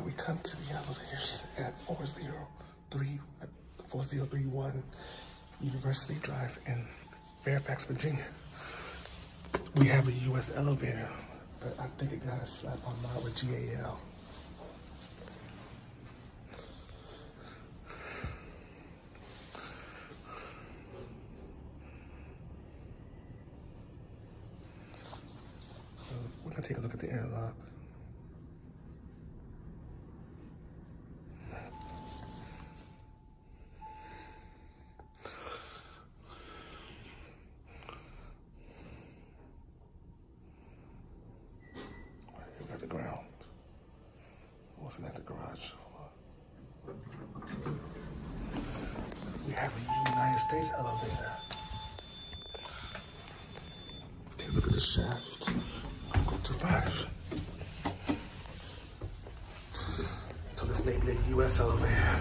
Here we come to the elevators at 403, 4031 University Drive in Fairfax, Virginia. We have a US elevator, but I think it got a slap on mod with GAL. Uh, we're gonna take a look at the interlock. The ground. Wasn't at the garage floor. We have a United States elevator. Take a look at the shaft. Go to five. So this may be a US elevator.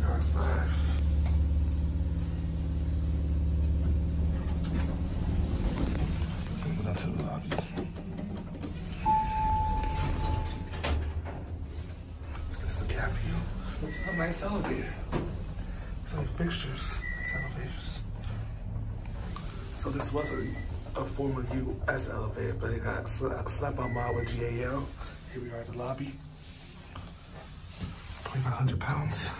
Yard five. Moving on to the lobby. Let's get this is a nice elevator. It's like fixtures. It's elevators. So this was a, a former US elevator, but it got sla- slapped on by with GAL. Here we are at the lobby. 2,500 pounds.